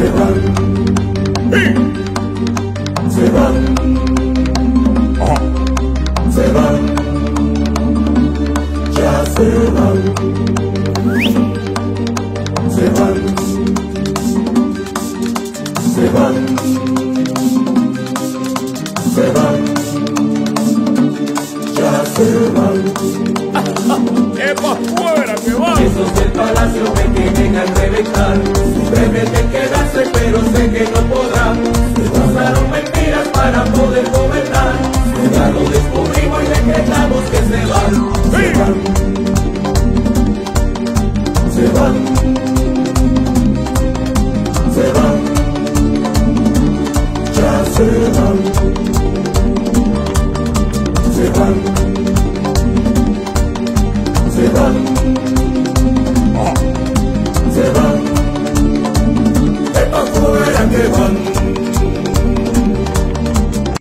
Se van. Se van. Se van. Ya se van. Se van. Se van. Se van. Ya se van. ¡Epa, fuera que van! Esos del palacio me prometen quedarse, pero sé que no podrán. Se usaron mentiras para poder gobernar. Ya lo descubrimos y decretamos que se van. Se van. Se van. Se van. Ya se van. Se van. Se van.